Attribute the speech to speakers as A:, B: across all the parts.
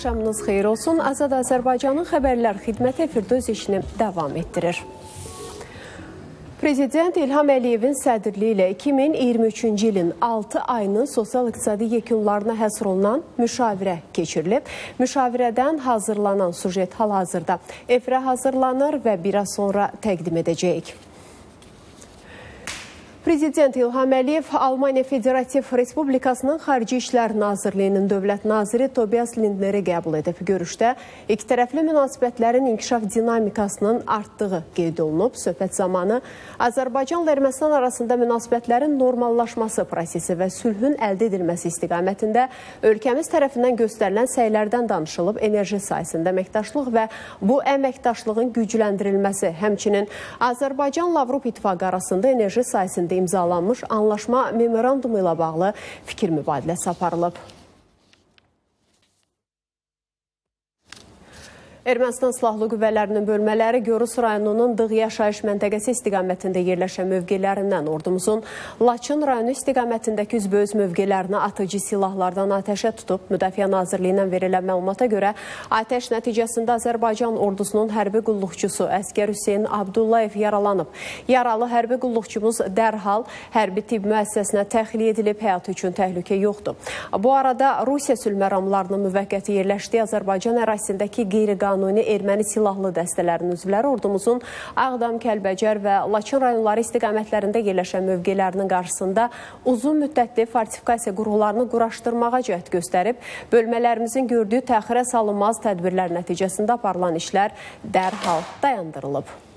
A: Axşamınız xeyir olsun. Azad Azərbaycanın xəbərlər xidməti efirdə öz işini davam etdirir. Prezident İlham Əliyevin sədrliyi ilə 2023-cü ilin 6 ayının sosial-iqtisadi yekunlarına həsr olunan müşavirə keçirilib. Müşavirədən hazırlanan sujet hal-hazırda efirə hazırlanır və bir az sonra təqdim edəcəyik. Prezident İlham Əliyev Almaniya Federativ Respublikasının Xarici İşlər Nazirliyinin dövlət naziri Tobias Lindneri qəbul edib. Görüşdə ikitərəfli münasibətlərin inkişaf dinamikasının artdığı qeyd olunub. Söhbət zamanı Azərbaycanla Ermənistan arasında münasibətlərin normallaşması prosesi və sülhün əldə edilməsi istiqamətində ölkəmiz tərəfindən göstərilən səylərdən danışılıb. Enerji sayəsində əməkdaşlıq və bu əməkdaşlığın gücləndirilməsi, həmçinin Azərbaycanla Avropa İttifaqı arasında enerji sayəsində tərəfində imzalanmış anlaşma memorandumu ilə bağlı fikir mübadiləsi aparılıb. Ermənistan Silahlı Qüvvələrinin bölmələri Görüs rayonunun Dığ yaşayış məntəqəsi istiqamətində yerləşən mövqelərindən ordumuzun Laçın rayonu istiqamətindəki üzböz mövqələrinə atıcı silahlardan atəşə tutub. Müdafiə Nazirliyindən verilən məlumata görə atəş nəticəsində Azərbaycan ordusunun hərbi qulluqçusu əskər Hüseyin Abdullayev yaralanıb. Yaralı hərbi qulluqçumuz dərhal hərbi tibb müəssisəsinə təxliyə edilib, həyatı üçün təhlükə yoxdur. Bu arada Rusiya sülhməramlarının müvəqqəti yerləşdiyi Azərbaycan ərazisindəki qeyri-qanuni qanuni erməni silahlı dəstələrinin üzvləri ordumuzun Ağdam, Kəlbəcər və Laçın rayonları istiqamətlərində yerləşən mövqelərinin qarşısında uzun müddətli fortifikasiya qurğularını quraşdırmağa cəhd göstərib, bölmələrimizin gördüyü təxirə salınmaz tədbirlər nəticəsində aparılan işlər dərhal dayandırılıb.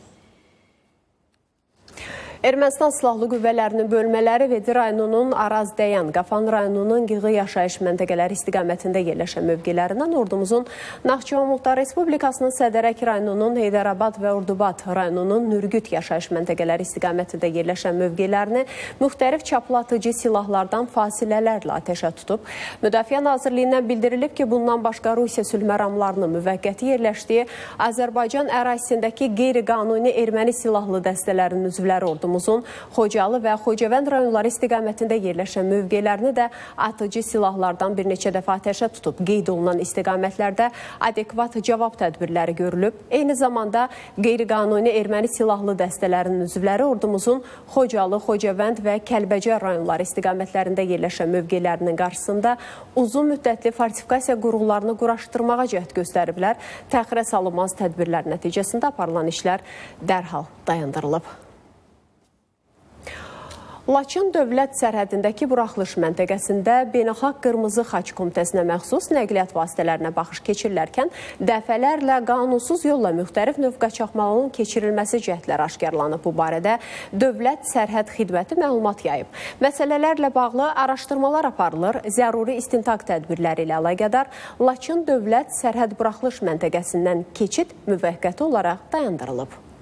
A: Ermənistan Silahlı Qüvvələrinin bölmələri Vedi rayonunun Arazdəyan, Qafan rayonunun Qığı yaşayış məntəqələri istiqamətində yerləşən mövqelərindən ordumuzun Naxçıvan Muxtar Respublikasının Sədərək rayonunun Heydərabad və Ordubad rayonunun Nürgüt yaşayış məntəqələri istiqamətində yerləşən mövqelərini müxtərif çaplatıcı silahlardan fasilələrlə atəşə tutub. Müdafiə Nazirliyindən bildirilib ki, bundan başqa Rusiya sülhməramlarının müvəqqəti yerləşdiyi Azərbaycan ərazisindəki qeyri-qanuni erməni silahlı dəstələrinin üzvləri ordumuz ordumuzun Xocalı və Xocavənd rayonları istiqamətində yerləşən mövqelərini də atıcı silahlardan bir neçə dəfə atəşə tutub. Qeyd olunan istiqamətlərdə adekvat cavab tədbirləri görülüb. Eyni zamanda qeyri-qanuni erməni silahlı dəstələrinin üzvləri ordumuzun Xocalı, Xocavənd və Kəlbəcər rayonları istiqamətlərində yerləşən mövqelərinin qarşısında uzun müddətli fortifikasiya qurğularını quraşdırmağa cəhd göstəriblər. Təxirə salınmaz tədbirlər nəticəsində aparılan işlər dərhal dayandırılıb. Laçın dövlət sərhədindəki buraxılış məntəqəsində Beynəlxalq Qırmızı Xaç Komitəsinə məxsus nəqliyyat vasitələrinə baxış keçirilərkən dəfələrlə qanunsuz yolla müxtərif növ qaçaqmalının keçirilməsi cəhdləri aşkarlanıb. Bu barədə Dövlət Sərhəd Xidməti məlumat yayıb. Məsələlərlə bağlı araşdırmalar aparılır. Zəruri istintaq tədbirləri ilə əlaqədar Laçın dövlət sərhəd buraxılış məntəqəsindən keçid müvəqqəti olaraq dayandırılıb.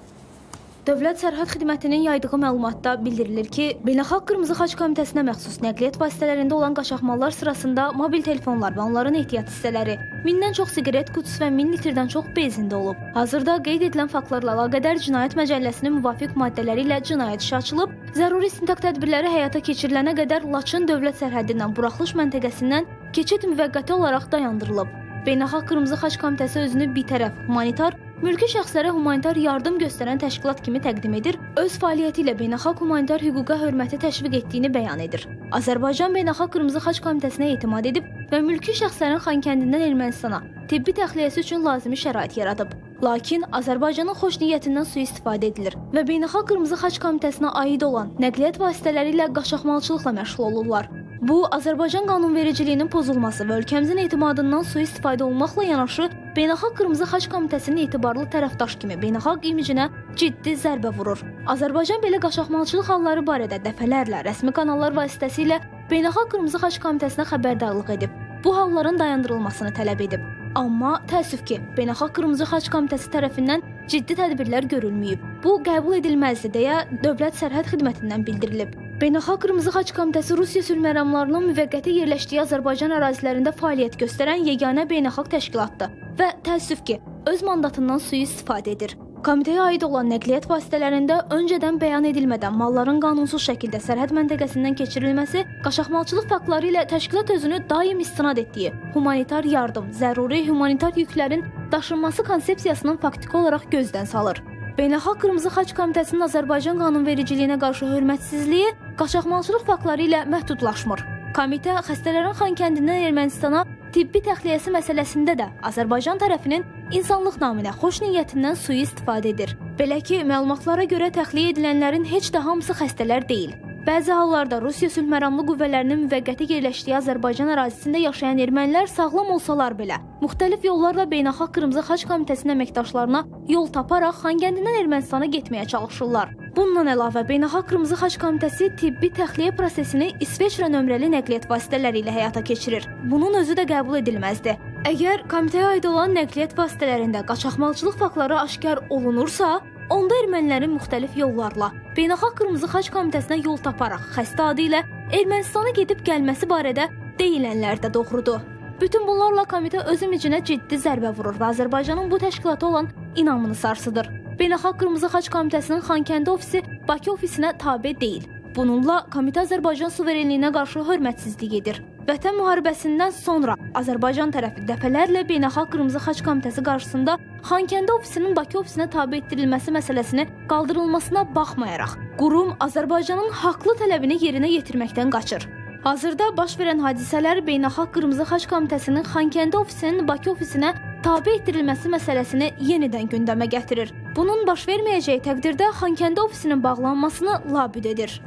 B: Dövlət Sərhəd Xidmətinin yaydığı məlumatda bildirilir ki, Beynəlxalq Qırmızı Xaç Komitəsinə məxsus nəqliyyat vasitələrində olan qaçaqmallar sırasında mobil telefonlar və onların ehtiyat hissələri, mindən çox siqaret qutusu və 1000 litrdən çox benzində olub. Hazırda qeyd edilən faktlarla əlaqədar Cinayət Məcəlləsinin müvafiq maddələri ilə cinayət işi açılıb, zəruri istintaq tədbirləri həyata keçirilənə qədər Laçın dövlət sərhədindən buraxılış məntəqəsindən keçid müvəqqəti olaraq dayandırılıb. Beynəlxalq Qırmızı Xaç Komitəsi özünü bitərəf, humanitar mülki şəxslərə humanitar yardım göstərən təşkilat kimi təqdim edir, öz fəaliyyəti ilə beynəlxalq humanitar hüquqa hörməti təşviq etdiyini bəyan edir. Azərbaycan Beynəlxalq Qırmızı Xaç Komitəsinə etimad edib və mülki şəxslərin Xankəndindən Ermənistana tibbi təxliyəsi üçün lazımi şərait yaradıb. Lakin Azərbaycanın xoş niyyətindən sui-istifadə edilir və Beynəlxalq Qırmızı Xaç Komitəsinə aid olan nəqliyyat vasitələri ilə qaçaqmalçılıqla məşğul olurlar. Bu, Azərbaycan qanunvericiliyinin pozulması və ölkəmizin etimadından sui-istifadə olmaqla yanaşı, Beynəlxalq Qırmızı Xaç Komitəsinin etibarlı tərəfdaş kimi beynəlxalq imicinə ciddi zərbə vurur. Azərbaycan belə qaçaqmalçılıq halları barədə dəfələrlə rəsmi kanallar vasitəsilə Beynəlxalq Qırmızı Xaç Komitəsinə xəbərdarlıq edib. Bu halların dayandırılmasını tələb edib. Amma təəssüf ki, Beynəlxalq Qırmızı Xaç Komitəsi tərəfindən ciddi tədbirlər görülməyib. Bu qəbul edilməzdi deyə Dövlət Sərhəd Xidmətindən bildirilib. Beynəlxalq Qırmızı Xaç Komitəsi Rusiya sülhməramlarının müvəqqəti yerləşdiyi Azərbaycan ərazilərində fəaliyyət göstərən yeganə beynəlxalq təşkilatdır və təəssüf ki, öz mandatından sui-istifadə edir. Komitəyə aid olan nəqliyyat vasitələrində öncədən bəyan edilmədən malların qanunsuz şəkildə sərhəd məntəqəsindən keçirilməsi qaçaqmalçılıq faktları ilə təşkilat özünü daim istinad etdiyi humanitar yardım, zəruri humanitar yüklərin daşınması konsepsiyasının faktiki olaraq gözdən salır. Beynəlxalq Qırmızı Xaç Komitəsinin Azərbaycan qanunvericiliyinə qarşı hörmətsizliyi qaçaqmalçılıq faktları ilə məhdudlaşmır. Komitə xəstələrin Xankəndindən Ermənistana tibbi təxliyəsi məsələsində də Azərbaycan tərəfinin insanlıq naminə xoş niyyətindən sui-istifadə edir. Belə ki, məlumatlara görə təxliyə edilənlərin heç də hamısı xəstələr deyil. Bəzi hallarda Rusiya sülhməramlı qüvvələrinin müvəqqəti yerləşdiyi Azərbaycan ərazisində yaşayan ermənilər sağlam olsalar belə, müxtəlif yollarla Beynəlxalq Qırmızı Xaç Komitəsinin əməkdaşlarına yol taparaq Xankəndindən Ermənistana getməyə çalışırlar. Bundan əlavə Beynəlxalq Qırmızı Xaç Komitəsi tibbi təxliyə prosesini İsveçrə nömrəli nəqliyyat vasitələri ilə həyata keçirir. Bunun özü də qəbul edilməzdi. Əgər komitəyə aid olan nəqliyyat vasitələrində qaçaqmalçılıq faktları aşkar olunursa, Onda ermənilərin müxtəlif yollarla Beynəlxalq Qırmızı Xaç Komitəsinə yol taparaq xəstə adı ilə Ermənistana gedib gəlməsi barədə deyilənlər də doğrudur. Bütün bunlarla komitə öz imicinə ciddi zərbə vurur və Azərbaycanın bu təşkilata olan inamını sarsıdır. Beynəlxalq Qırmızı Xaç Komitəsinin Xankəndi ofisi Bakı ofisinə tabe deyil. Bununla komitə Azərbaycan suverenliyinə qarşı hörmətsizlik edir. Vətən müharibəsindən sonra Azərbaycan tərəfi dəfələrlə Beynəlxalq Qırmızı Xaç Komitəsi qarşısında Xankəndi ofisinin Bakı ofisinə tabe etdirilməsi məsələsini qaldırılmasına baxmayaraq, qurum Azərbaycanın haqlı tələbini yerinə yetirməkdən qaçır. Hazırda baş verən hadisələr Beynəlxalq Qırmızı Xaç Komitəsinin Xankəndi ofisinin Bakı ofisinə tabe etdirilməsi məsələsini yenidən gündəmə gətirir. Bunun baş verməyəcəyi təqdirdə Xankəndi ofisinin bağlanmasını labüd edir.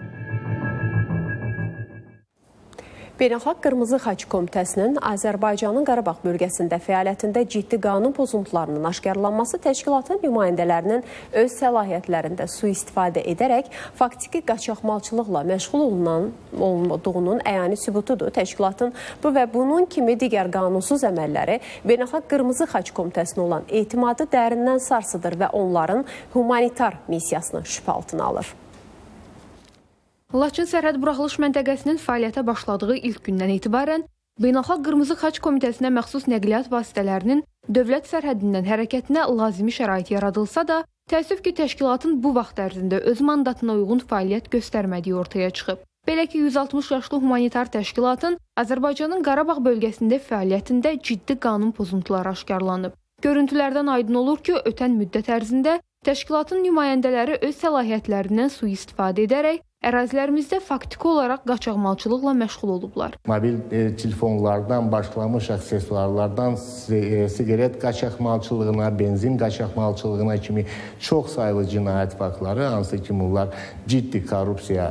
A: Beynəlxalq Qırmızı Xaç Komitəsinin Azərbaycanın Qarabağ bölgəsində fəaliyyətində ciddi qanun pozuntularının aşkarlanması təşkilatın nümayəndələrinin öz səlahiyyətlərində sui-istifadə edərək faktiki qaçaqmalçılıqla məşğul olunan olunduğunun əyani sübutudur. Təşkilatın bu və bunun kimi digər qanunsuz əməlləri Beynəlxalq Qırmızı Xaç Komitəsinə olan etimadı dərindən sarsıdır və onların humanitar missiyasını şübhə altına alır.
C: Laçın sərhəd buraxılış məntəqəsinin fəaliyyətə başladığı ilk gündən etibarən Beynəlxalq Qırmızı Xaç Komitəsinə məxsus nəqliyyat vasitələrinin dövlət sərhədindən hərəkətinə lazımi şərait yaradılsa da, təəssüf ki, təşkilatın bu vaxt ərzində öz mandatına uyğun fəaliyyət göstərmədiyi ortaya çıxıb. Belə ki, 160 yaşlı humanitar təşkilatın Azərbaycanın Qarabağ bölgəsində fəaliyyətində ciddi qanun pozuntuları aşkarlanıb. Görüntülərdən aydın olur ki, ötən müddət ərzində təşkilatın nümayəndələri öz səlahiyyətlərindən sui-istifadə edərək ərazilərimizdə faktiki olaraq qaçaqmalçılıqla məşğul olublar.
D: Mobil e, telefonlardan başlamış aksesuarlardan e, siqaret qaçaqmalçılığına, benzin qaçaqmalçılığına kimi çox saylı cinayət faktları, hansı ki bunlar ciddi korrupsiya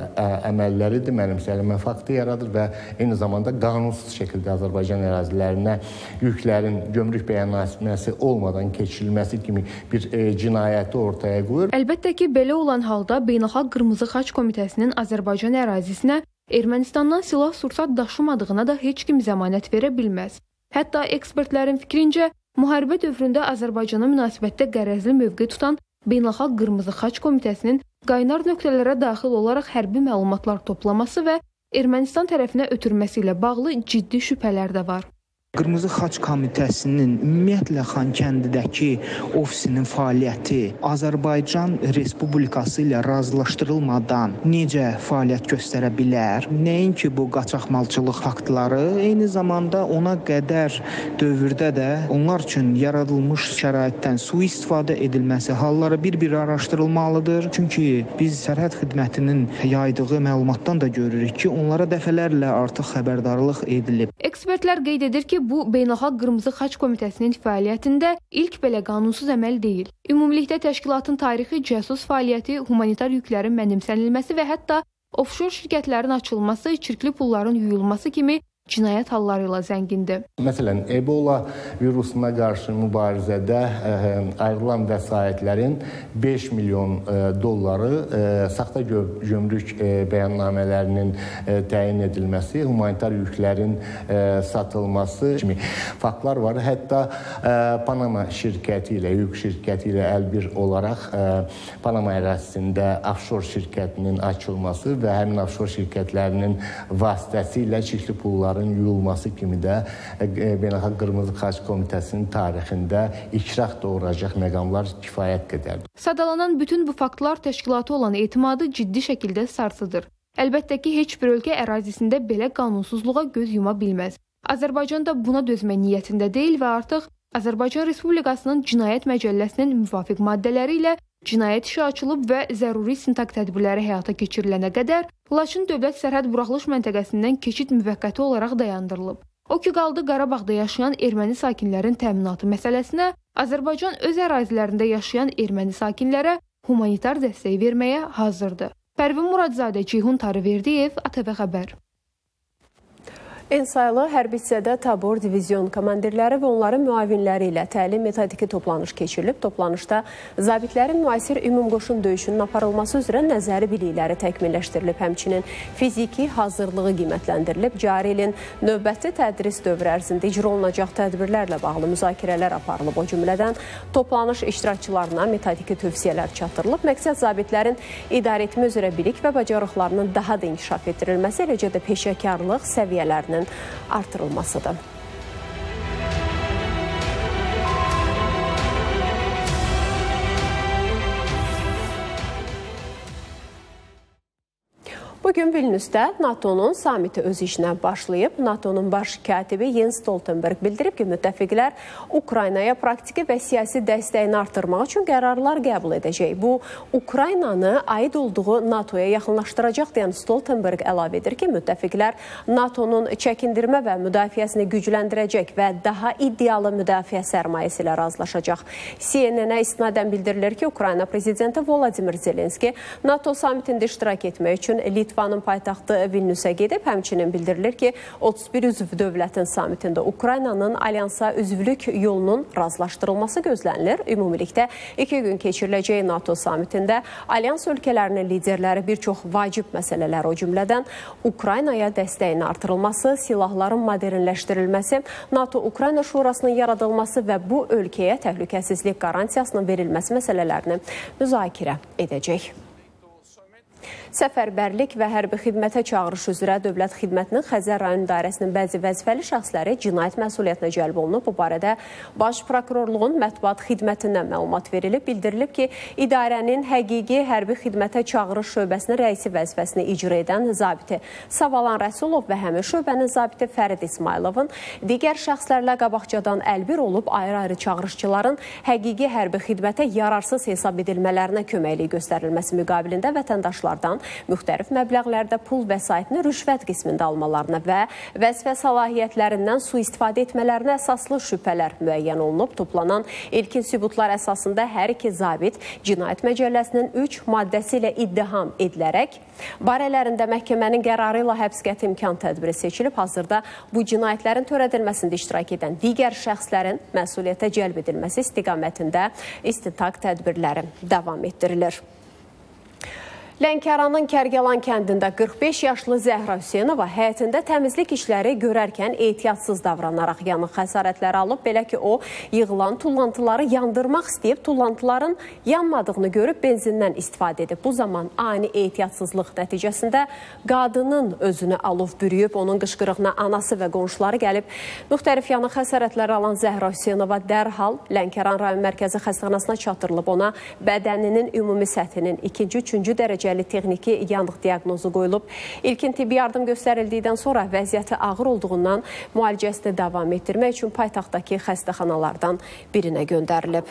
D: əməlləridir, mənimsəlmə faktı yaradır və eyni zamanda qanunsuz şəkildə Azərbaycan ərazilərinə yüklərin gömrük bəyannaməsi olmadan keçirilməsi kimi bir e, cinayəti ortaya qoyur.
C: Əlbəttə ki, belə olan halda Beynəlxalq Qırmızı Xaç Komitəsinin ölkəsinin Azərbaycan ərazisinə Ermənistandan silah-sursat daşımadığına da heç kim zəmanət verə bilməz. Hətta ekspertlərin fikrincə, müharibə dövründə Azərbaycana münasibətdə qərəzli mövqe tutan Beynəlxalq Qırmızı Xaç Komitəsinin qaynar nöqtələrə daxil olaraq hərbi məlumatlar toplaması və Ermənistan tərəfinə ötürməsi ilə bağlı ciddi şübhələr də var.
E: Qırmızı Xaç Komitəsinin ümumiyyətlə Xankəndidəki ofisinin fəaliyyəti Azərbaycan Respublikası ilə razılaşdırılmadan necə fəaliyyət göstərə bilər? Nəinki bu qaçaqmalçılıq faktları, eyni zamanda ona qədər dövrdə də onlar üçün yaradılmış şəraitdən sui-istifadə edilməsi halları bir-bir araşdırılmalıdır. Çünki biz sərhəd xidmətinin yaydığı məlumatdan da görürük ki, onlara dəfələrlə artıq xəbərdarlıq edilib.
C: Ekspertlər qeyd edir ki, bu Beynəlxalq Qırmızı Xaç Komitəsinin fəaliyyətində ilk belə qanunsuz əməl deyil. Ümumilikdə təşkilatın tarixi cəsus fəaliyyəti, humanitar yüklərin mənimsənilməsi və hətta ofşor şirkətlərin açılması, çirkli pulların yuyulması kimi cinayət halları ilə zəngindir.
D: Məsələn, Ebola virusuna qarşı mübarizədə e, ayrılan vəsaitlərin 5 milyon e, dolları e, saxta gömrük bəyannamələrinin təyin edilməsi, humanitar yüklərin satılması kimi faktlar var. Hətta Panama şirkəti ilə, yük şirkəti ilə əlbir olaraq Panama ərazisində offshore şirkətinin açılması və həmin offshore şirkətlərinin vasitəsilə çirkli pullar yolların yuyulması kimi də Beynəlxalq Qırmızı Xaç Komitəsinin tarixində ikrah doğuracaq məqamlar kifayət qədərdir.
C: Sadalanan bütün bu faktlar təşkilata olan etimadı ciddi şəkildə sarsıdır. Əlbəttə ki, heç bir ölkə ərazisində belə qanunsuzluğa göz yuma bilməz. Azərbaycan da buna dözmə niyyətində deyil və artıq Azərbaycan Respublikasının Cinayət Məcəlləsinin müvafiq maddələri ilə cinayət işi açılıb və zəruri istintaq tədbirləri həyata keçirilənə qədər Laçın dövlət sərhəd buraxılış məntəqəsindən keçid müvəqqəti olaraq dayandırılıb. O ki qaldı Qarabağda yaşayan erməni sakinlərin təminatı məsələsinə, Azərbaycan öz ərazilərində yaşayan erməni sakinlərə humanitar dəstək verməyə hazırdır. Pərvin Muradzadə, Ceyhun Tarıverdiyev, ATV xəbər.
A: Ensaylı hərbi hissədə tabor divizyon komandirləri və onların müavinləri ilə təlim metodiki toplanış keçirilib. Toplanışda zabitlərin müasir ümumqoşun döyüşünün aparılması üzrə nəzəri bilikləri təkmilləşdirilib. Həmçinin fiziki hazırlığı qiymətləndirilib. Cari ilin növbəti tədris dövrü ərzində icra olunacaq tədbirlərlə bağlı müzakirələr aparılıb. O cümlədən toplanış iştirakçılarına metodiki tövsiyələr çatdırılıb. Məqsəd zabitlərin idarə etmə üzrə bilik və bacarıqlarının daha da inkişaf etdirilməsi, eləcə də peşəkarlıq səviyyələrinin artırılmasıdır. Bugün Vilniusdə NATO-nun samiti öz işinə başlayıb. NATO-nun baş katibi Jens Stoltenberg bildirib ki, müttəfiqlər Ukraynaya praktiki və siyasi dəstəyini artırmaq üçün qərarlar qəbul edəcək. Bu, Ukraynanı aid olduğu NATO-ya yaxınlaşdıracaq deyən Stoltenberg əlavə edir ki, müttəfiqlər NATO-nun çəkindirmə və müdafiəsini gücləndirəcək və daha iddialı müdafiə sərmayəsi ilə razılaşacaq. CNN-ə istinadən bildirilir ki, Ukrayna prezidenti Volodimir Zelenski NATO samitində iştirak etmək üçün Litva Litvanın paytaxtı Vilniusə gedib. Həmçinin bildirilir ki, 31 üzv dövlətin samitində Ukraynanın alyansa üzvlük yolunun razılaşdırılması gözlənilir. Ümumilikdə iki gün keçiriləcək NATO samitində alyans ölkələrinin liderləri bir çox vacib məsələlər, o cümlədən Ukraynaya dəstəyin artırılması, silahların modernləşdirilməsi, NATO-Ukrayna şurasının yaradılması və bu ölkəyə təhlükəsizlik qarantiyasının verilməsi məsələlərini müzakirə edəcək. Səfərbərlik və hərbi xidmətə çağırış üzrə Dövlət Xidmətinin Xəzər rayon dairəsinin bəzi vəzifəli şəxsləri cinayət məsuliyyətinə cəlb olunub. Bu barədə Baş prokurorluğun mətbuat xidmətindən məlumat verilib. Bildirilib ki, idarənin həqiqi hərbi xidmətə çağırış şöbəsinin rəisi vəzifəsini icra edən zabiti Savalan Rəsulov və həmin şöbənin zabiti Fərid İsmayılovun digər şəxslərlə qabaqcadan əlbir olub ayrı-ayrı çağırışçıların həqiqi hərbi xidmətə yararsız hesab edilmələrinə köməklik göstərilməsi müqabilində vətəndaşlardan müxtəlif məbləğlərdə pul vəsaitini rüşvət qismində almalarına və vəzifə səlahiyyətlərindən sui-istifadə etmələrinə əsaslı şübhələr müəyyən olunub. Toplanan ilkin sübutlar əsasında hər iki zabit Cinayət Məcəlləsinin 3 maddəsi ilə iddiham edilərək barələrində məhkəmənin qərarı ilə həbs qəti imkan tədbiri seçilib. Hazırda bu cinayətlərin törədilməsində iştirak edən digər şəxslərin məsuliyyətə cəlb edilməsi istiqamətində istintaq tədbirləri davam etdirilir. Lənkəranın Kərgəlan kəndində 45 yaşlı Zəhra Hüseynova həyətində təmizlik işləri görərkən ehtiyatsız davranaraq yanıq xəsarətləri alıb. Belə ki, o yığılan tullantıları yandırmaq istəyib, tullantıların yanmadığını görüb benzindən istifadə edib. Bu zaman ani ehtiyatsızlıq nəticəsində qadının özünü alov bürüyüb, onun qışqırığına anası və qonşuları gəlib. Müxtərif yanıq xəsarətləri alan Zəhra Hüseynova dərhal Lənkəran rayon mərkəzi xəstəxanasına çatdırılıb. Ona bədəninin ümumi səthinin ikinci, üçüncü dərəcəli texniki yanıq diaqnozu qoyulub. İlkin tibbi yardım göstərildikdən sonra vəziyyəti ağır olduğundan müalicəsini davam etdirmək üçün paytaxtdakı xəstəxanalardan birinə göndərilib.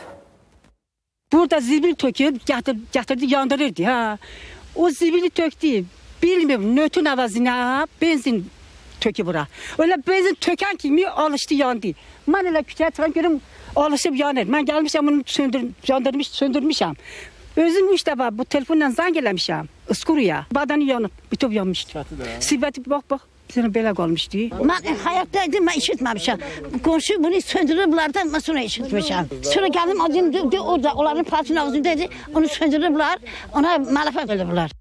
F: Burada zibil töküb, gətirdi, yandırırdı. Ha. O zibili tökdü. Bilmiyorum nötün əvəzinə benzin tökü bura. Öyle benzin tökən kimi alışdı, yandı. Mən elə küçəyə çıxan görüm alışıb yanır. Mən gəlmişəm bunu söndür, yandırmış, söndürmüşəm. Özüm üç dəfə bu telefonla zəng eləmişəm. Iskuruya. Badəni yanıb, bütöv yanmışdı. Sivəti bax bax. Sənə belə qalmışdı.
G: Mən həyatda idim, mən eşitməmişəm. Qonşu bunu söndürüblər də, mən sonra eşitmişəm. Sonra gəldim, adım orada, onların partinin ağzında idi, onu söndürüblər, ona məlafət ediblər.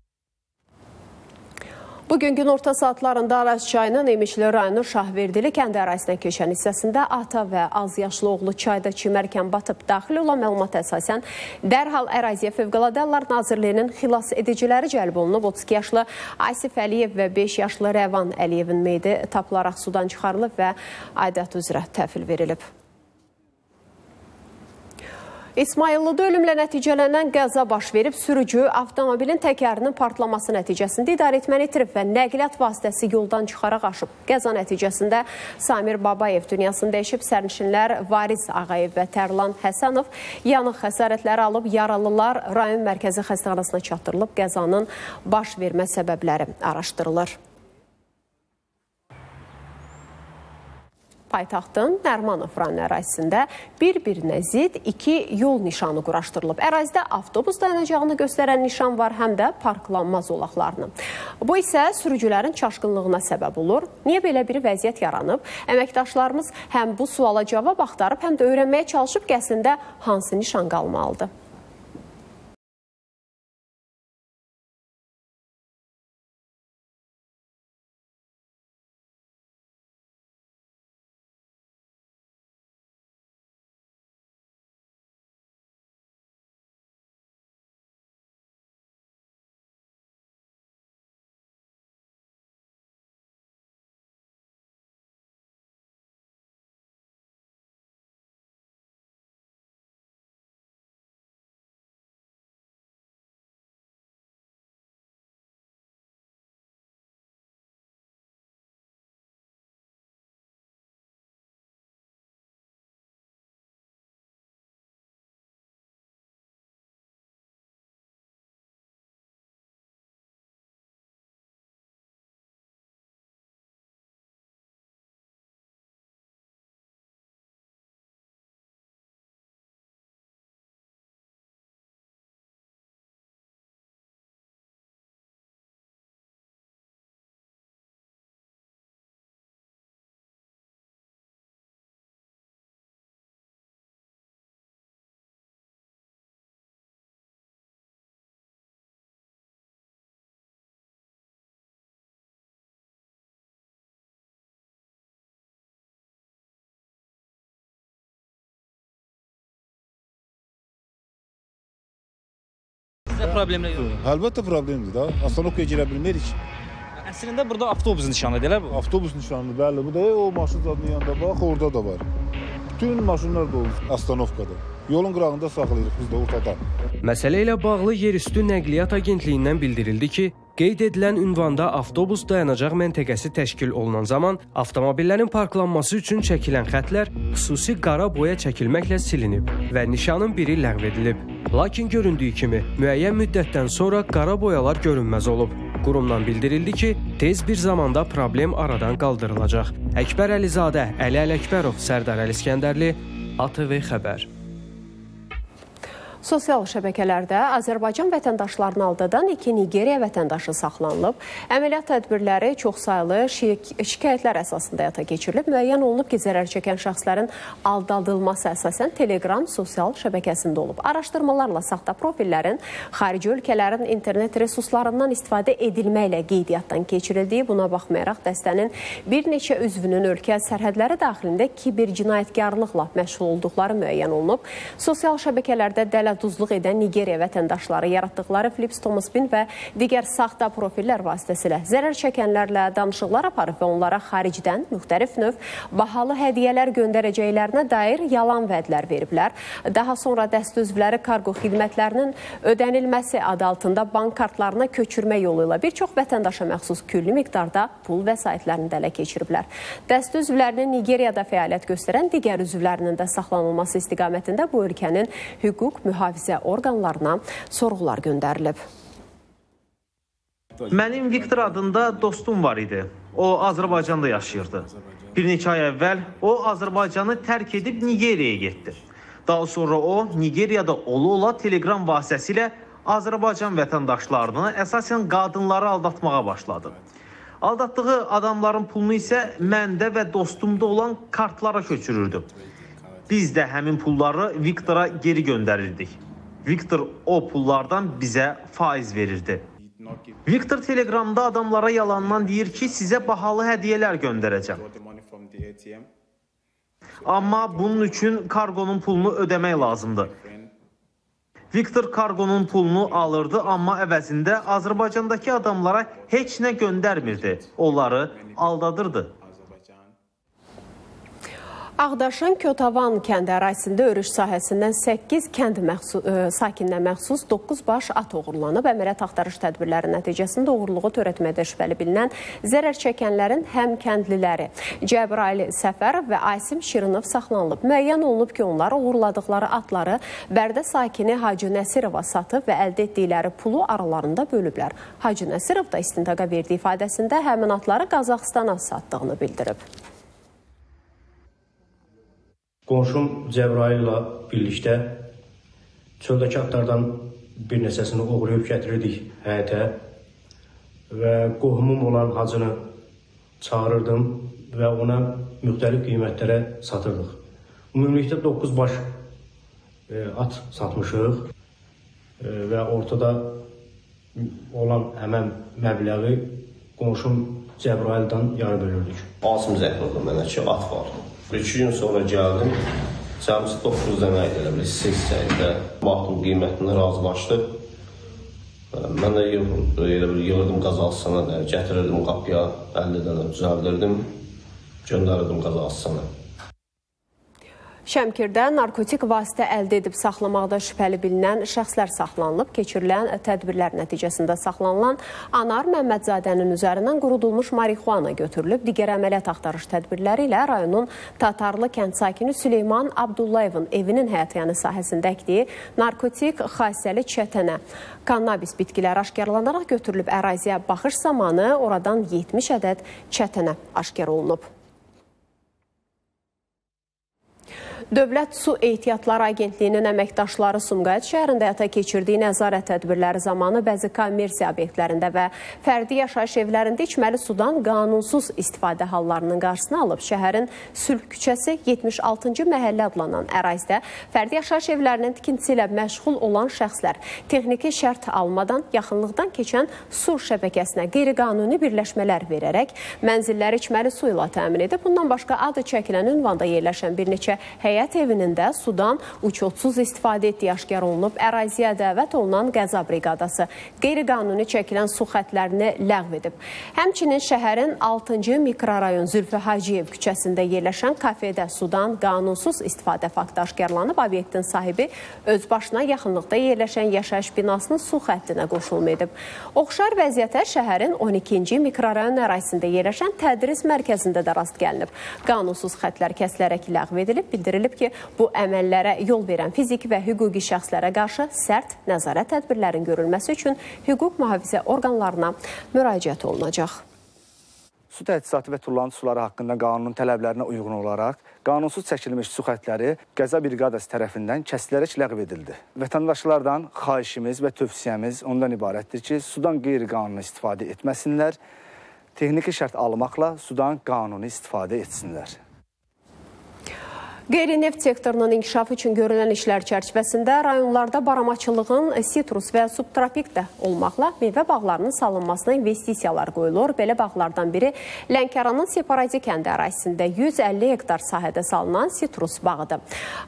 A: Bugün gün orta saatlarında Araz çayının Emişli rayonu Şahverdili kəndi ərazisindən keçən hissəsində ata və az yaşlı oğlu çayda çimərkən batıb daxil olan məlumat əsasən dərhal əraziyə Fövqəladə Hallar Nazirliyinin xilas ediciləri cəlb olunub. 32 yaşlı Asif Əliyev və 5 yaşlı Rəvan Əliyevin meydi tapılaraq sudan çıxarılıb və aidiyyat üzrə təhvil verilib. İsmayıllıda ölümlə nəticələnən qəza baş verib, sürücü avtomobilin təkərinin partlaması nəticəsində idarəetməni itirib və nəqliyyat vasitəsi yoldan çıxaraq aşıb. Qəza nəticəsində Samir Babayev dünyasını dəyişib, sərnişinlər Varis Ağayev və Tərlan Həsənov yanıq xəsarətləri alıb, yaralılar rayon mərkəzi xəstəxanasına çatdırılıb, qəzanın baş vermə səbəbləri araşdırılır. Paytaxtın Nərmanov rayon ərazisində bir-birinə zid iki yol nişanı quraşdırılıb. Ərazidə avtobus dayanacağını göstərən nişan var, həm də parklanma zolaqlarını. Bu isə sürücülərin çaşqınlığına səbəb olur. Niyə belə bir vəziyyət yaranıb? Əməkdaşlarımız həm bu suala cavab axtarıb, həm də öyrənməyə çalışıb ki, əslində hansı nişan qalmalıdır?
H: Sizə problemlər yoxdur.
I: Əlbəttə problemdir da. Astanovkaya girə bilmərik.
H: Əslində burada avtobus nişanı deyirlər bu.
I: Avtobus nişanı bəli. Bu da o maşın zadının yanında bax, orada da var. Bütün maşınlar da olur Astanovkada. Yolun qırağında saxlayırıq biz də ortada.
J: Məsələ ilə bağlı Yerüstü Nəqliyyat Agentliyindən bildirildi ki, qeyd edilən ünvanda avtobus dayanacaq məntəqəsi təşkil olunan zaman avtomobillərin parklanması üçün çəkilən xətlər xüsusi qara boya çəkilməklə silinib və nişanın biri ləğv edilib. Lakin göründüyü kimi müəyyən müddətdən sonra qara boyalar görünməz olub. Qurumdan bildirildi ki, tez bir zamanda problem aradan qaldırılacaq. Əkbər Əlizadə, Əli Ələkbərov, Sərdar Əliskəndərli, ATV xəbər.
A: Sosial şəbəkələrdə Azərbaycan vətəndaşlarını aldadan iki Nigeriya vətəndaşı saxlanılıb. Əməliyyat tədbirləri çoxsaylı şik şikayətlər əsasında həyata keçirilib. Müəyyən olunub ki, zərər çəkən şəxslərin aldadılması əsasən Telegram sosial şəbəkəsində olub. Araşdırmalarla saxta profillərin xarici ölkələrin internet resurslarından istifadə edilməklə qeydiyyatdan keçirildiyi, buna baxmayaraq dəstənin bir neçə üzvünün ölkə sərhədləri daxilində kiber cinayətkarlıqla məşğul olduqları müəyyən olunub. Sosial şəbəkələrdə dələ duzluq edən Nigeriya vətəndaşları yaratdıqları Flips Thomas Bin və digər saxta profillər vasitəsilə zərər çəkənlərlə danışıqlar aparıb və onlara xaricdən müxtəlif növ bahalı hədiyyələr göndərəcəklərinə dair yalan vədlər veriblər. Daha sonra dəstə üzvləri kargo xidmətlərinin ödənilməsi adı altında bank kartlarına köçürmə yolu ilə bir çox vətəndaşa məxsus külli miqdarda pul vəsaitlərini də ələ keçiriblər. Dəstə üzvlərinin Nigeriyada fəaliyyət göstərən digər üzvlərinin də saxlanılması istiqamətində bu ölkənin hüquq mühafizə mühafizə orqanlarına sorğular göndərilib.
K: Mənim Viktor adında dostum var idi. O Azərbaycanda yaşayırdı. Bir neçə ay əvvəl o Azərbaycanı tərk edib Nigeriyaya getdi. Daha sonra o Nigeriyada ola-ola Telegram vasitəsilə Azərbaycan vətəndaşlarını, əsasən qadınları aldatmağa başladı. Aldatdığı adamların pulunu isə məndə və dostumda olan kartlara köçürürdü. Biz də həmin pulları Viktora geri göndərirdik. Viktor o pullardan bizə faiz verirdi. Viktor Telegramda adamlara yalandan deyir ki, sizə bahalı hədiyyələr göndərəcəm. Amma bunun üçün kargonun pulunu ödəmək lazımdır. Viktor kargonun pulunu alırdı, amma əvəzində Azərbaycandakı adamlara heç nə göndərmirdi. Onları aldadırdı.
A: Ağdaşın Kötavan kəndi ərazisində örüş sahəsindən 8 kənd məxsus, ə, sakininə məxsus 9 baş at oğurlanıb. Əməliyyat axtarış tədbirləri nəticəsində oğurluğu törətməkdə şübhəli bilinən zərər çəkənlərin həm kəndliləri Cəbrayil Səfərov və Asim Şirinov saxlanılıb. Müəyyən olunub ki, onlar uğurladıqları atları Bərdə sakini Hacı Nəsirova satıb və əldə etdikləri pulu aralarında bölüblər. Hacı Nəsirov da istintaqa verdiyi ifadəsində həmin atları Qazaxstana satdığını bildirib.
L: Qonşum Cəbrail ilə birlikdə çöldəki atlardan bir neçəsini oğurlayıb gətirirdik həyətə və qohumum olan hacını çağırırdım və ona müxtəlif qiymətlərə satırdıq. Ümumilikdə 9 baş e, at satmışıq e, və ortada olan həmən məbləği qonşum Cəbraildən yarı bölürdük.
M: Asım Zəhrovla mənə ki, at vardı. 42 gün sonra gəldim. Cəmsi 900 dənə idi, elə bil 80-də baxdım qiymətini razılaşdıq. Mən də elə bil yığırdım qazalsana da, gətirirdim qapıya 50 dənə düzəldirdim, göndərirdim qazalsana.
A: Şəmkirdə narkotik vasitə əldə edib saxlamaqda şübhəli bilinən şəxslər saxlanılıb. Keçirilən tədbirlər nəticəsində saxlanılan Anar Məmmədzadənin üzərindən qurudulmuş marixuana götürülüb. Digər əməliyyat axtarış tədbirləri ilə rayonun Tatarlı kənd sakini Süleyman Abdullayevin evinin həyatyanı sahəsində əkdiyi narkotik xassəli çətənə kannabis bitkiləri aşkarlanaraq götürülüb. Əraziyə baxış zamanı oradan 70 ədəd çətənə aşkar olunub. Dövlət Su Ehtiyatları Agentliyinin əməkdaşları Sumqayıt şəhərində həyata keçirdiyi nəzarət tədbirləri zamanı bəzi kommersiya obyektlərində və fərdi yaşayış evlərində içməli sudan qanunsuz istifadə hallarının qarşısını alıb. Şəhərin Sülh küçəsi 76-cı məhəllə adlanan ərazidə fərdi yaşayış evlərinin tikintisi ilə məşğul olan şəxslər texniki şərt almadan yaxınlıqdan keçən su şəbəkəsinə qeyri-qanuni birləşmələr verərək mənzilləri içməli su ilə təmin edib. Bundan başqa adı çəkilən ünvanda yerləşən bir neçə həyət həyət evinin də sudan uçotsuz istifadə etdiyi aşkar olunub. Əraziyə dəvət olunan qəza briqadası qeyri-qanuni çəkilən su xətlərini ləğv edib. Həmçinin şəhərin 6-cı mikrorayon Zülfü Hacıyev küçəsində yerləşən kafedə sudan qanunsuz istifadə faktı aşkarlanıb. Obyektin sahibi öz başına yaxınlıqda yerləşən yaşayış binasının su xəttinə qoşulma edib. Oxşar vəziyyətə şəhərin 12-ci mikrorayon ərazisində yerləşən tədris mərkəzində də rast gəlinib. Qanunsuz xətlər kəsilərək ləğv edilib, bildirilib ki, bu əməllərə yol verən fiziki və hüquqi şəxslərə qarşı sərt nəzarət tədbirlərin görülməsi üçün hüquq mühafizə orqanlarına müraciət olunacaq.
N: Su təchizatı və tullantı suları haqqında qanunun tələblərinə uyğun olaraq qanunsuz çəkilmiş su xətləri qəza briqadası tərəfindən kəsilərək ləğv edildi. Vətəndaşlardan xahişimiz və tövsiyəmiz ondan ibarətdir ki, sudan qeyri-qanuni istifadə etməsinlər, texniki şərt almaqla sudan qanuni istifadə etsinlər.
A: Qeyri-neft sektorunun inkişafı üçün görülən işlər çərçivəsində rayonlarda baramaçılığın sitrus və subtropik də olmaqla meyvə bağlarının salınmasına investisiyalar qoyulur. Belə bağlardan biri Lənkəranın Separadi kəndi ərazisində 150 hektar sahədə salınan sitrus bağıdır.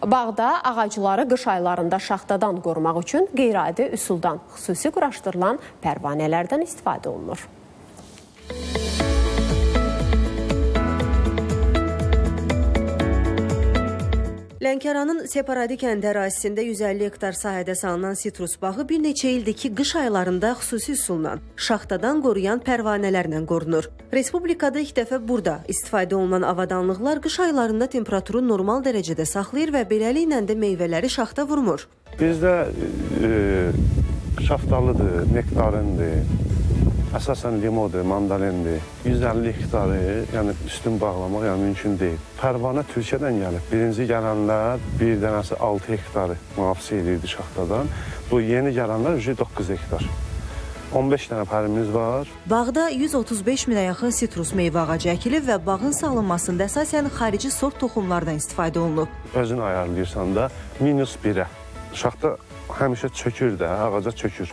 A: Bağda ağacları qış aylarında şaxtadan qorumaq üçün qeyri-adi üsuldan xüsusi quraşdırılan pərvanələrdən istifadə olunur.
O: Lənkəranın Separadi kəndi ərazisində 150 hektar sahədə salınan sitrus bağı bir neçə ildir ki, qış aylarında xüsusi üsulla şaxtadan qoruyan pərvanələrlə qorunur. Respublikada ilk dəfə burada istifadə olunan avadanlıqlar qış aylarında temperaturu normal dərəcədə saxlayır və beləliklə də meyvələri şaxta vurmur.
P: Bizdə e, şaftalıdır, nektarındır, Əsasən limodur, mandalindir. 150 hektarı, yəni üstün bağlamaq yəni mümkün deyil. Pərvanə Türkiyədən gəlib. Birinci gələnlər bir dənəsi 6 hektarı mühafizə edirdi şaxtadan. Bu yeni gələnlər 9 hektar. 15 dənə pərimiz var.
O: Bağda 135 minə yaxın sitrus meyvə ağacı əkilib və bağın salınmasında əsasən xarici sort toxumlardan istifadə olunub.
P: Özün ayarlayırsan da minus 1-ə. Şaxta həmişə çökür də, ağaca çökür.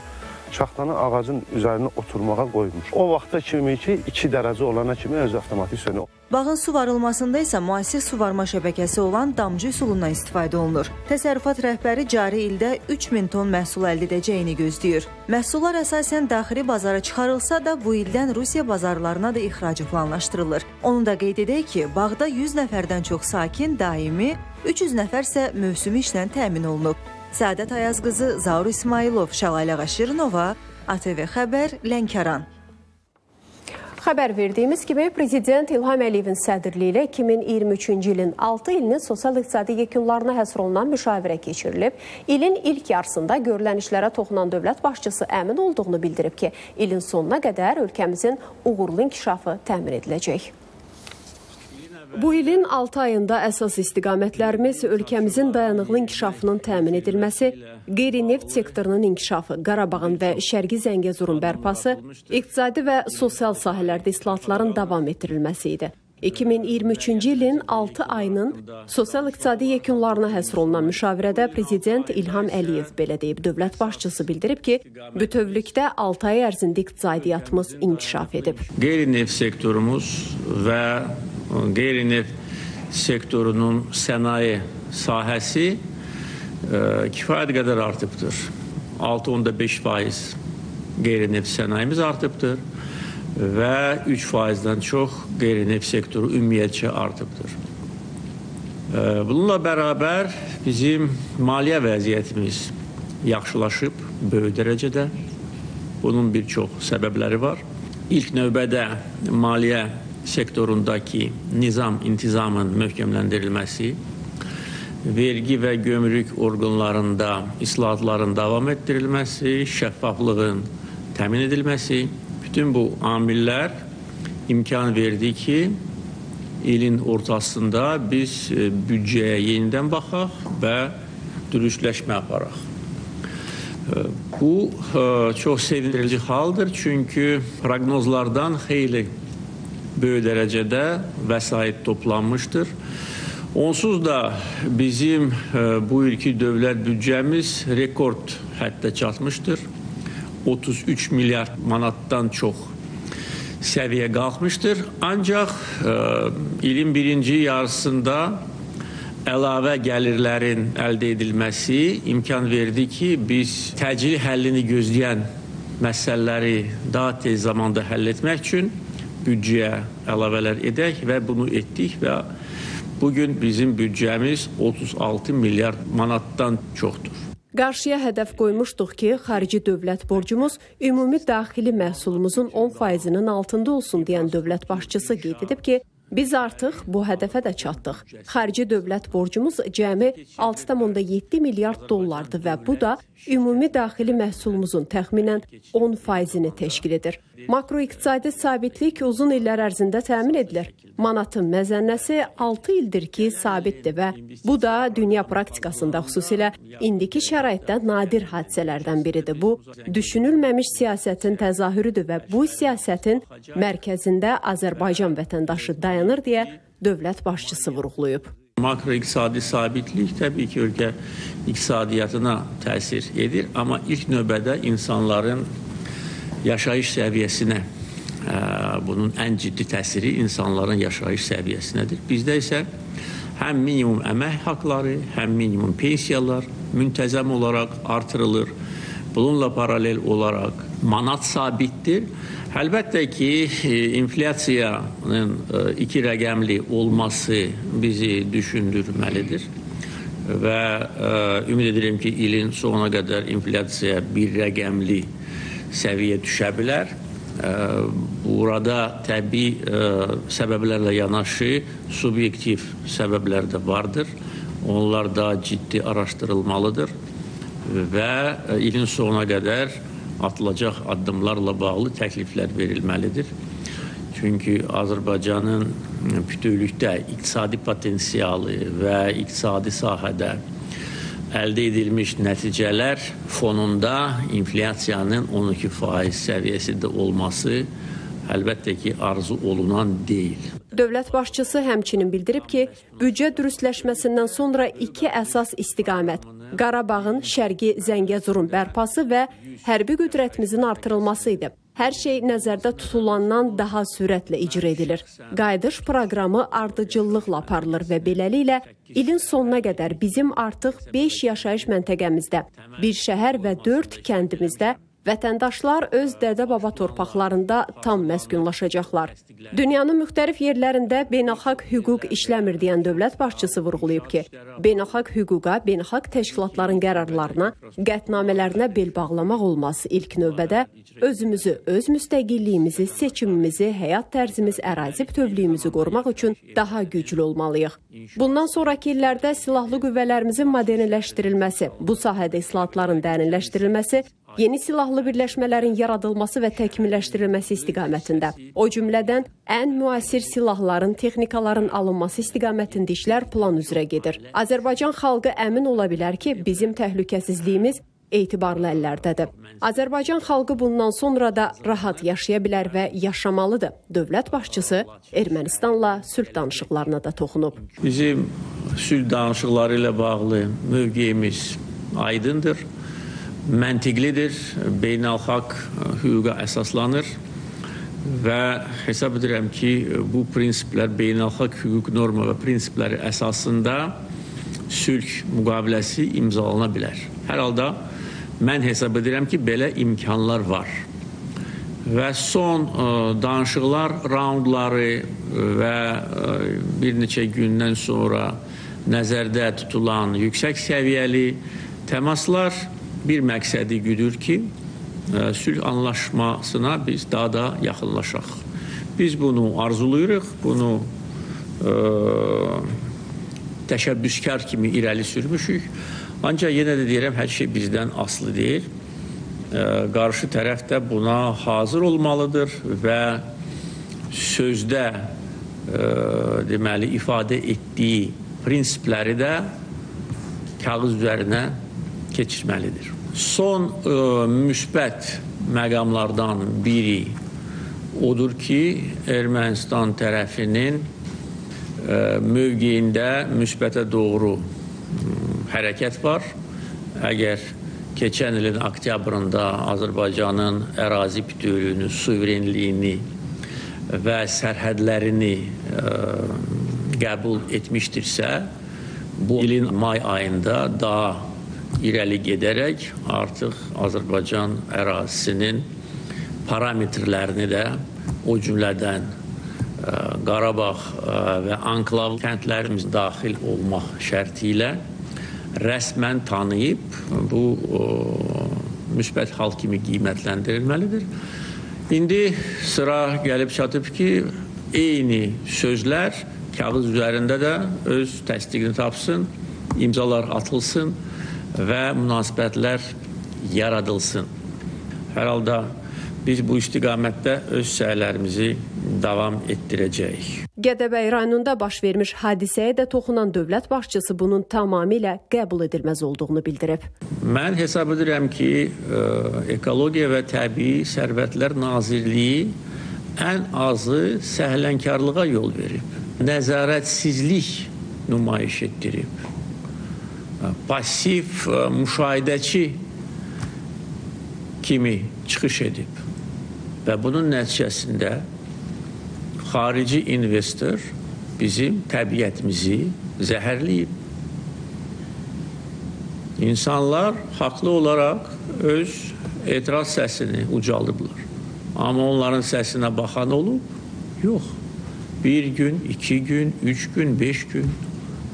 P: Şaxtanı ağacın üzərinə oturmağa qoymuş. O vaxta kimi ki 2 dərəcə olana kimi öz avtomatik sönür.
Q: Bağın suvarılmasında isə müasir suvarma şəbəkəsi olan damcı üsulundan istifadə olunur. Təsərrüfat rəhbəri cari ildə 3000 ton məhsul əldə edəcəyini gözləyir. Məhsullar əsasən daxili bazara çıxarılsa da bu ildən Rusiya bazarlarına da ixracı planlaşdırılır. Onu da qeyd edək ki, bağda 100 nəfərdən çox sakin daimi, 300 nəfər isə mövsümi işlə təmin olunub. Səadət Ayaz qızı Zaur İsmailov, Şəlalə Qaşirinova, ATV Xəbər, Lənkəran.
A: Xəbər verdiyimiz kimi prezident İlham Əliyevin sədrliyi ilə 2023-cü ilin 6 ilinin sosial-iqtisadi yekunlarına həsr olunan müşavirə keçirilib. İlin ilk yarısında görülən işlərə toxunan dövlət başçısı əmin olduğunu bildirib ki, ilin sonuna qədər ölkəmizin uğurlu inkişafı təmin ediləcək. Bu ilin 6 ayında əsas istiqamətlərimiz ölkəmizin dayanıqlı inkişafının təmin edilməsi, qeyri-neft sektorunun inkişafı, Qarabağın və Şərqi Zəngəzurun bərpası, iqtisadi və sosial sahələrdə islahatların davam etdirilməsi idi. 2023-cü ilin 6 ayının sosial-iqtisadi yekunlarına həsr olunan müşavirədə prezident İlham Əliyev belə deyib. Dövlət başçısı bildirib ki, bütövlükdə 6 ay ərzində iqtisadiyyatımız inkişaf edib.
R: Qeyri-neft sektorumuz və qeyri-neft sektorunun sənaye sahəsi ə, kifayət qədər artıbdır. 6.5 faiz qeyri-neft sənayemiz artıbdır və 3 faizdən çox qeyri-neft sektoru ümumiyyətcə artıbdır. Bununla bərabər bizim maliyyə vəziyyətimiz yaxşılaşıb böyük dərəcədə. Bunun bir çox səbəbləri var. İlk növbədə maliyyə sektorundakı nizam, intizamın möhkəmləndirilməsi, vergi və gömrük orqanlarında islahatların davam etdirilməsi, şəffaflığın təmin edilməsi, bütün bu amillər imkan verdi ki, ilin ortasında biz büdcəyə yenidən baxaq və dürüstləşmə aparaq. Bu çox sevindirici haldır, çünki proqnozlardan xeyli böyük dərəcədə vəsait toplanmışdır. Onsuz da bizim bu ilki dövlət büdcəmiz rekord həddə çatmışdır. 33 milyard manatdan çox səviyyə qalxmışdır. Ancaq ə, ilin birinci yarısında əlavə gəlirlərin əldə edilməsi imkan verdi ki, biz təcili həllini gözləyən məsələləri daha tez zamanda həll etmək üçün büdcəyə əlavələr edək və bunu etdik və bugün bizim büdcəmiz 36 milyard manatdan çoxdur.
A: Qarşıya hədəf qoymuşduq ki, xarici dövlət borcumuz ümumi daxili məhsulumuzun 10%-nin altında olsun deyən dövlət başçısı qeyd edib ki, Biz artıq bu hədəfə də çatdıq. Xarici dövlət borcumuz cəmi 6,7 milyard dollardır və bu da ümumi daxili məhsulumuzun təxminən 10 faizini təşkil edir. Makroiqtisadi sabitlik uzun illər ərzində təmin edilir. Manatın məzənnəsi 6 ildir ki, sabitdir və bu da dünya praktikasında xüsusilə indiki şəraitdə nadir hadisələrdən biridir. Bu, düşünülməmiş siyasətin təzahürüdür və bu siyasətin mərkəzində Azərbaycan vətəndaşı dayanır deyə dövlət başçısı vurğulayıb.
R: Makroiqtisadi sabitlik təbii ki, ölkə iqtisadiyyatına təsir edir, amma ilk növbədə insanların yaşayış səviyyəsinə ə, bunun ən ciddi təsiri insanların yaşayış səviyyəsinədir. Bizdə isə həm minimum əmək haqqları, həm minimum pensiyalar müntəzəm olaraq artırılır. Bununla paralel olaraq manat sabitdir. Əlbəttə ki, inflyasiyanın iki rəqəmli olması bizi düşündürməlidir və ə, ümid edirəm ki, ilin sonuna qədər inflyasiya bir rəqəmli səviyyə düşə bilər. Burada təbii səbəblərlə yanaşı subyektiv səbəblər də vardır. Onlar da ciddi araşdırılmalıdır və ilin sonuna qədər atılacaq addımlarla bağlı təkliflər verilməlidir. Çünki Azərbaycanın bütövlükdə iqtisadi potensialı və iqtisadi sahədə əldə edilmiş nəticələr fonunda inflyasiyanın 12% səviyyəsində olması əlbəttə ki, arzu olunan deyil.
A: Dövlət başçısı həmçinin bildirib ki, büdcə dürüstləşməsindən sonra iki əsas istiqamət Qarabağın şərqi Zəngəzurun bərpası və hərbi qüdrətimizin artırılması idi. Hər şey nəzərdə tutulandan daha sürətlə icra edilir. Qayıdış proqramı ardıcıllıqla aparılır və beləliklə ilin sonuna qədər bizim artıq 5 yaşayış məntəqəmizdə, bir şəhər və 4 kəndimizdə Vətəndaşlar öz dədə-baba torpaqlarında tam məskunlaşacaqlar. Dünyanın müxtəlif yerlərində beynəlxalq hüquq işləmir deyən dövlət başçısı vurğulayıb ki, beynəlxalq hüquqa, beynəlxalq təşkilatların qərarlarına, qətnamələrinə bel bağlamaq olmaz. İlk növbədə özümüzü, öz müstəqilliyimizi, seçimimizi, həyat tərzimiz, ərazi bütövlüyümüzü qorumaq üçün daha güclü olmalıyıq. Bundan sonrakı illərdə silahlı qüvvələrimizin modernləşdirilməsi, bu sahədə islahatların dərinləşdirilməsi yeni silahlı birləşmələrin yaradılması və təkmilləşdirilməsi istiqamətində, o cümlədən ən müasir silahların, texnikaların alınması istiqamətində işlər plan üzrə gedir. Azərbaycan xalqı əmin ola bilər ki, bizim təhlükəsizliyimiz etibarlı əllərdədir. Azərbaycan xalqı bundan sonra da rahat yaşaya bilər və yaşamalıdır. Dövlət başçısı Ermənistanla sülh danışıqlarına da toxunub.
R: Bizim sülh danışıqları ilə bağlı mövqeyimiz aydındır məntiqlidir, beynəlxalq hüquqa əsaslanır və hesab edirəm ki, bu prinsiplər beynəlxalq hüquq norma və prinsipləri əsasında sülh müqaviləsi imzalana bilər. Hər halda mən hesab edirəm ki, belə imkanlar var. Və son ə, danışıqlar raundları və ə, bir neçə gündən sonra nəzərdə tutulan yüksək səviyyəli təmaslar bir məqsədi güdür ki, ə, sülh anlaşmasına biz daha da yaxınlaşaq. Biz bunu arzuluyuruq, bunu ə, təşəbbüskar kimi irəli sürmüşük. Ancaq yenə də deyirəm, hər şey bizdən aslı deyil. Ə, qarşı tərəf də buna hazır olmalıdır və sözdə ə, deməli ifadə etdiyi prinsipləri də kağız üzərinə keçirməlidir. Son ə, müsbət məqamlardan biri odur ki, Ermənistan tərəfinin ə, mövqeyində müsbətə doğru hərəkət var. Əgər keçən ilin oktyabrında Azərbaycanın ərazi bütövlüyünü, suverenliyini və sərhədlərini ə, qəbul etmişdirsə, bu ilin may ayında daha irəli gedərək artıq Azərbaycan ərazisinin parametrlərini də o cümlədən ə, Qarabağ ə, və anklav kəndlərimiz daxil olmaq şərti ilə rəsmən tanıyıb bu ə, müsbət hal kimi qiymətləndirilməlidir. İndi sıra gəlib çatıb ki, eyni sözlər kağız üzərində də öz təsdiqini tapsın, imzalar atılsın və münasibətlər yaradılsın. Hər halda biz bu istiqamətdə öz səylərimizi davam etdirəcəyik.
A: Gədəbəy rayonunda baş vermiş hadisəyə də toxunan dövlət başçısı bunun tamamilə qəbul edilməz olduğunu bildirib.
R: Mən hesab edirəm ki, ə, Ekologiya və Təbii Sərvətlər Nazirliyi ən azı səhlənkarlığa yol verib. Nəzarətsizlik nümayiş etdirib pasiv müşahidəçi kimi çıxış edib və bunun nəticəsində xarici investor bizim təbiətimizi zəhərləyib. İnsanlar haqlı olaraq öz etiraz səsini ucaldıblar. Amma onların səsinə baxan olub? Yox. Bir gün, iki gün, üç gün, beş gün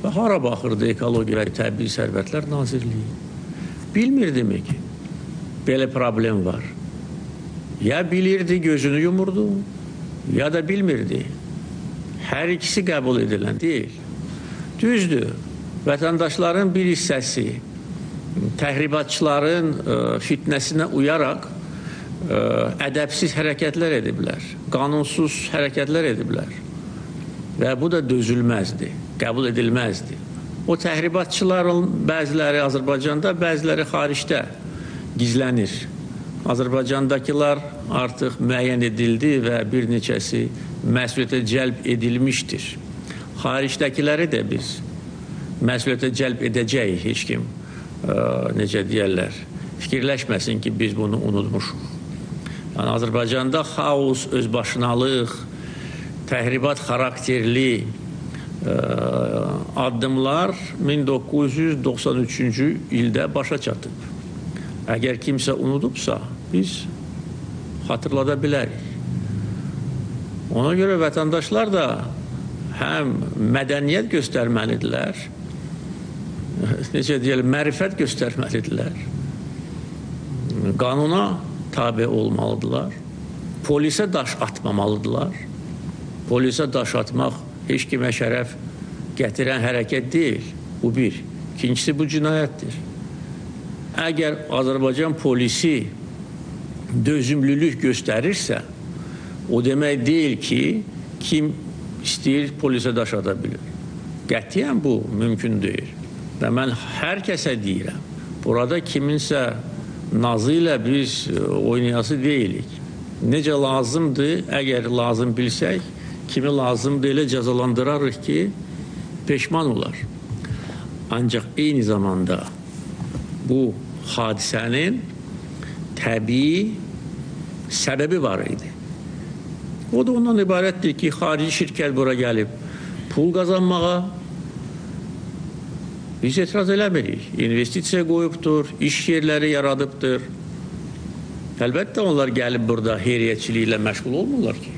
R: Və hara baxırdı Ekologiya Təbii Sərvətlər Nazirliyi? Bilmirdimi ki, belə problem var? Ya bilirdi, gözünü yumurdu, ya da bilmirdi. Hər ikisi qəbul edilən deyil. Düzdür, vətəndaşların bir hissəsi təhribatçıların ə, fitnəsinə uyaraq ə, ədəbsiz hərəkətlər ediblər, qanunsuz hərəkətlər ediblər. Və bu da dözülməzdir qəbul edilməzdi. O təhribatçıların bəziləri Azərbaycanda, bəziləri xaricdə gizlənir. Azərbaycandakılar artıq müəyyən edildi və bir neçəsi məsuliyyətə cəlb edilmişdir. Xaricdəkiləri də biz məsuliyyətə cəlb edəcəyik heç kim ə, necə deyərlər fikirləşməsin ki, biz bunu unutmuşuq. Yəni Azərbaycanda xaos, özbaşınalıq, təhribat xarakterli addımlar 1993-cü ildə başa çatıb. Əgər kimsə unudubsa, biz xatırlada bilərik. Ona görə vətəndaşlar da həm mədəniyyət göstərməlidirlər, necə deyəlim, mərifət göstərməlidirlər. Qanuna tabe olmalıdırlar. Polisə daş atmamalıdırlar. Polisə daş atmaq heç kimə şərəf gətirən hərəkət deyil. Bu bir. İkincisi bu cinayətdir. Əgər Azərbaycan polisi dözümlülük göstərirsə, o demək deyil ki, kim istəyir polisə daş ata bilir. Qətiyyən bu mümkün deyil. Və mən hər kəsə deyirəm, burada kiminsə nazı ilə biz oynayası deyilik. Necə lazımdır, əgər lazım bilsək, kimi lazımdır elə cəzalandırarıq ki, peşman olar. Ancaq eyni zamanda bu hadisənin təbii səbəbi var idi. O da ondan ibarətdir ki, xarici şirkət bura gəlib pul qazanmağa biz etiraz eləmirik. İnvestisiya qoyubdur, iş yerləri yaradıbdır. Əlbəttə onlar gəlib burada heyriyyətçiliklə məşğul olmurlar ki.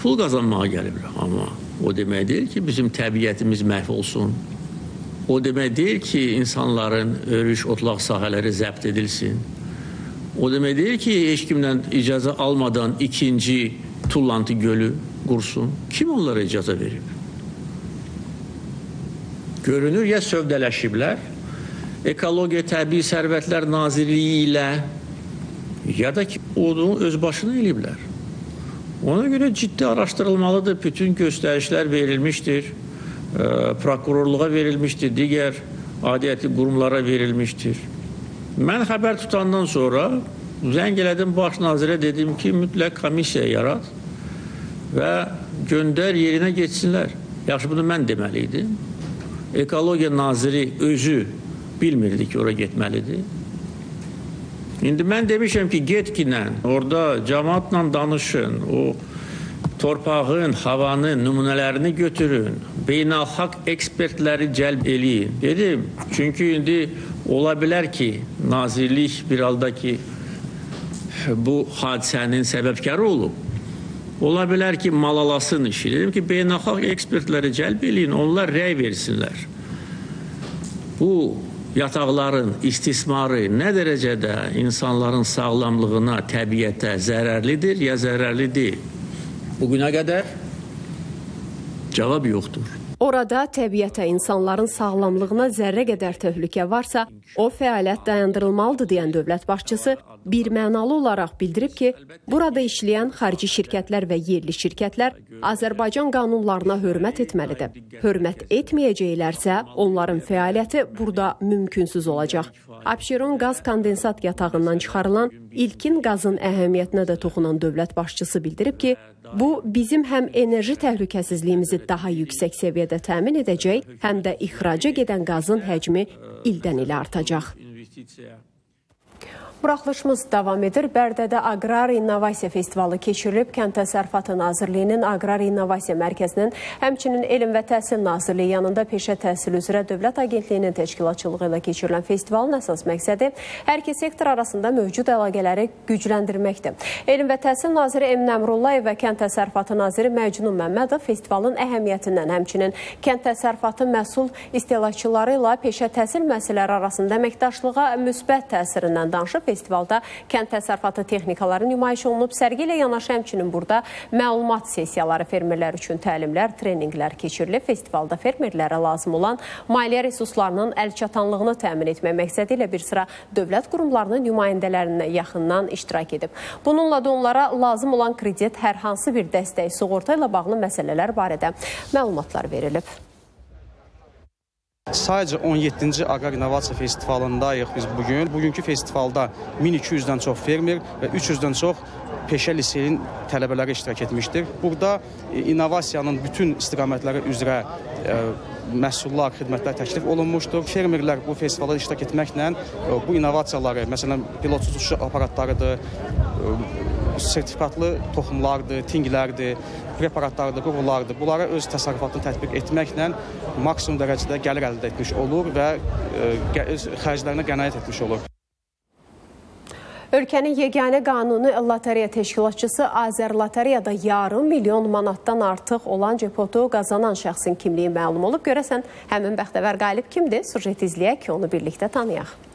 R: Pul qazanmağa gəliblər, amma o demək deyil ki, bizim təbiətimiz məhv olsun. O demək deyil ki, insanların örüş, otlaq sahələri zəbt edilsin. O demək deyil ki, heç kimdən icazə almadan ikinci Tullantı gölü qursun. Kim onlara icazə verib? Görünür, ya sövdələşiblər, Ekologiya Təbii Sərvətlər Nazirliyi ilə ya da ki, onu öz başına eləyiblər. Ona görə ciddi araşdırılmalıdır. Bütün göstərişlər verilmişdir. Prokurorluğa verilmişdir. Digər adiyyəti qurumlara verilmişdir. Mən xəbər tutandan sonra zəng elədim baş nazirə dedim ki, mütləq komissiya yarat və göndər yerinə geçsinlər. Yaxşı, bunu mən deməli idim. Ekologiya naziri özü bilmirdi ki, ora getməlidir. İndi mən demişəm ki, getkinlə, orada cəmaatla danışın, o torpağın, havanın nümunələrini götürün, beynəlxalq ekspertləri cəlb eləyin. Dedim, çünki indi ola bilər ki, nazirlik bir halda ki, bu hadisənin səbəbkarı olub. Ola bilər ki, malalasın işi. Dedim ki, beynəlxalq ekspertləri cəlb eləyin, onlar rəy versinlər. Bu yataqların istismarı nə dərəcədə insanların sağlamlığına, təbiətə zərərlidir ya zərərli deyil? Bugünə qədər cavab yoxdur.
A: Orada təbiətə, insanların sağlamlığına zərrə qədər təhlükə varsa, o fəaliyyət dayandırılmalıdır deyən dövlət başçısı bir mənalı olaraq bildirib ki, burada işləyən xarici şirkətlər və yerli şirkətlər Azərbaycan qanunlarına hörmət etməlidir. Hörmət etməyəcəklərsə, onların fəaliyyəti burada mümkünsüz olacaq. Abşeron qaz kondensat yatağından çıxarılan ilkin qazın əhəmiyyətinə də toxunan dövlət başçısı bildirib ki, bu bizim həm enerji təhlükəsizliyimizi daha yüksək səviyyədə təmin edəcək, həm də ixraca gedən qazın həcmi ildən ilə artacaq. Buraxılışımız davam edir. Bərdədə Aqrar İnnovasiya Festivalı keçirilib. Kənd Təsərrüfatı Nazirliyinin Aqrar İnnovasiya Mərkəzinin, həmçinin Elm və Təhsil Nazirliyi yanında Peşə Təhsil üzrə Dövlət Agentliyinin təşkilatçılığı ilə keçirilən festivalın əsas məqsədi hər iki sektor arasında mövcud əlaqələri gücləndirməkdir. Elm və Təhsil Naziri Emin Əmrullayev və Kənd Təsərrüfatı Naziri Məcnun Məmmədov festivalın əhəmiyyətindən, həmçinin kənd təsərrüfatı məhsul istehlakçıları ilə peşə təhsil müəssisələri arasında əməkdaşlığa müsbət təsirindən danışıb festivalda kənd təsərrüfatı texnikaları nümayiş olunub. Sərgi ilə yanaşı həmçinin burada məlumat sessiyaları fermerlər üçün təlimlər, treninqlər keçirilib. Festivalda fermerlərə lazım olan maliyyə resurslarının əlçatanlığını təmin etmək məqsədi ilə bir sıra dövlət qurumlarının nümayəndələrinə yaxından iştirak edib. Bununla da onlara lazım olan kredit, hər hansı bir dəstək, sığorta ilə bağlı məsələlər barədə məlumatlar verilib.
S: Sadəcə 17-ci Aqrar İnnovasiya Festivalındayıq biz bu gün. Bugünkü festivalda 1200-dən çox fermer və 300-dən çox peşə liseyin tələbələri iştirak etmişdir. Burada e, innovasiyanın bütün istiqamətləri üzrə e, məhsullar, xidmətlər təklif olunmuşdur. Fermerlər bu festivalda iştirak etməklə e, bu innovasiyaları, məsələn, pilotsuz uçuş aparatlarıdır, sertifikatlı toxumlardır, tinglərdir, preparatlardır, qurğulardır. Bunları öz təsərrüfatını tətbiq etməklə maksimum dərəcədə gəlir əldə etmiş olur və öz xərclərinə qənaət etmiş olur.
A: Ölkənin yeganə qanuni lotereya təşkilatçısı Azər Lotereyada yarım milyon manatdan artıq olan cepotu qazanan şəxsin kimliyi məlum olub. Görəsən, həmin bəxtəvər qalib kimdir? Sujet izləyək ki, onu birlikdə tanıyaq.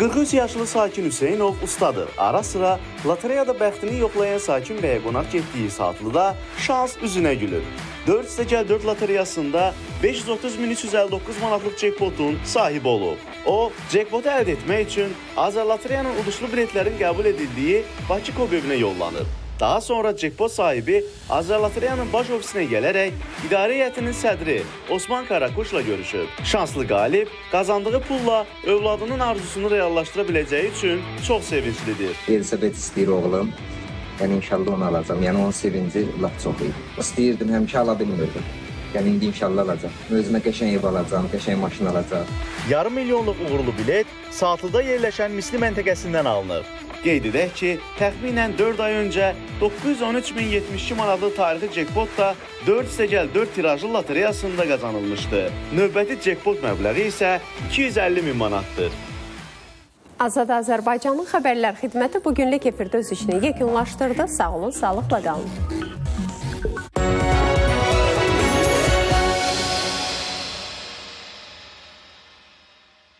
T: 43 yaşlı Sakin Hüseynov ustadır. Ara sıra lotereyada bəxtini yoxlayan Sakin bəyə qonaq getdiyi saatlıda şans üzünə gülür. 4 lotereyasında 530.359 manatlıq cekpotun sahibi olub. O, cekpotu əldə etmək üçün Azər Lotereyanın uduşlu biletlərin qəbul edildiyi Bakı Kobevinə yollanır. Daha sonra cekpot sahibi Azər Lotereyanın baş ofisinə gələrək idarə heyətinin sədri Osman Karakuşla görüşüb. Şanslı qalib qazandığı pulla övladının arzusunu reallaşdıra biləcəyi üçün çox sevinclidir.
U: Elizabet istəyir oğlum. Yəni inşallah onu alacağam. Yəni onun sevinci lap çox idi. İstəyirdim, həmişə ala bilmirdim. Yəni indi inşallah alacağam. Özümə qəşəng ev alacağam, qəşəng maşın alacağam.
T: Yarım milyonluq uğurlu bilet Saatlıda yerləşən Misli məntəqəsindən alınır. Qeyd edək ki, təxminən 4 ay öncə 913.072 manatlıq tarixi cekpot da 4/4 tirajlı lotereyasında qazanılmışdı. Növbəti cekpot məbləği isə 250 min manatdır.
A: Azad Azərbaycanın xəbərlər xidməti bugünlük efirdə öz işini yekunlaşdırdı. Sağ olun, sağlıqla qalın.